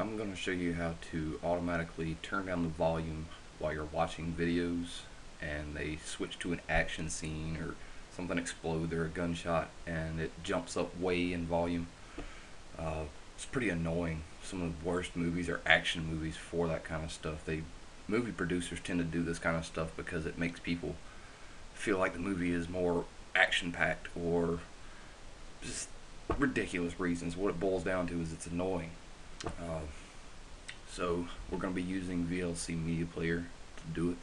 I'm going to show you how to automatically turn down the volume while you're watching videos and they switch to an action scene or something explode or a gunshot and it jumps up way in volume. Uh, it's pretty annoying. Some of the worst movies are action movies for that kind of stuff. They movie producers tend to do this kind of stuff because it makes people feel like the movie is more action packed or just ridiculous reasons. What it boils down to is it's annoying. Uh, so we're going to be using VLC Media Player to do it.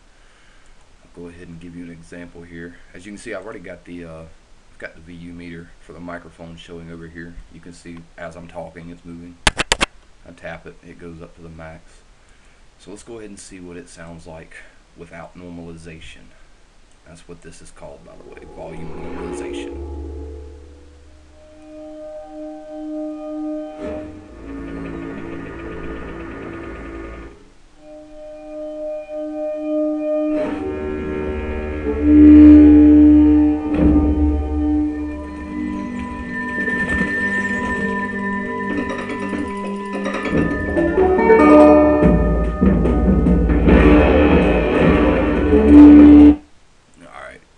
I'll go ahead and give you an example here. As you can see, I've already got the uh, I've got the VU meter for the microphone showing over here. You can see as I'm talking, it's moving. I tap it, it goes up to the max. So let's go ahead and see what it sounds like without normalization. That's what this is called, by the way, volume normalization.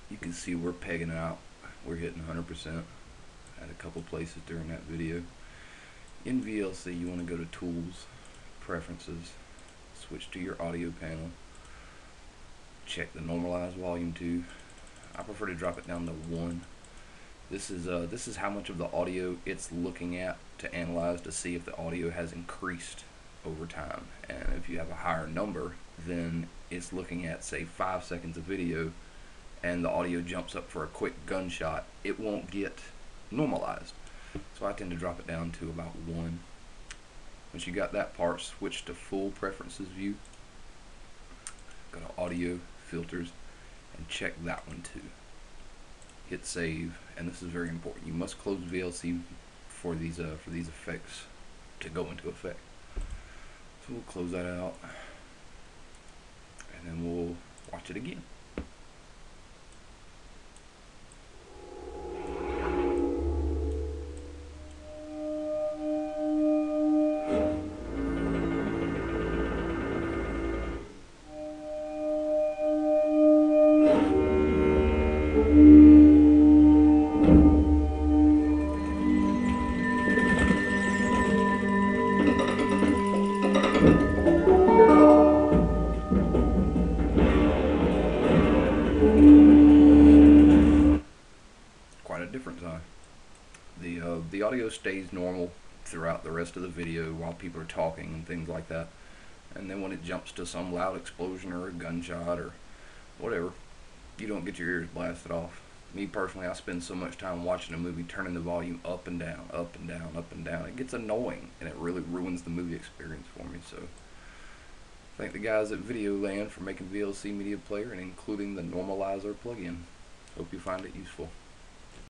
You can see we're pegging out. We're hitting 100% at a couple places during that video. In VLC, you want to go to Tools, Preferences, switch to your audio panel, check the normalized volume to. I prefer to drop it down to 1. This is uh, this is how much of the audio it's looking at to analyze to see if the audio has increased over time. And if you have a higher number, then it's looking at say five seconds of video and the audio jumps up for a quick gunshot, it won't get normalized. So I tend to drop it down to about one. Once you got that part, switch to full preferences view. Go to audio, filters, and check that one too. Hit save, and this is very important. You must close VLC for these uh, for these effects to go into effect. So we'll close that out, and then we'll watch it again. The audio stays normal throughout the rest of the video while people are talking and things like that. And then when it jumps to some loud explosion or a gunshot or whatever, you don't get your ears blasted off. Me personally, I spend so much time watching a movie turning the volume up and down, up and down, up and down. It gets annoying and it really ruins the movie experience for me. So thank the guys at VideoLAN for making VLC Media Player and including the normalizer plugin. Hope you find it useful.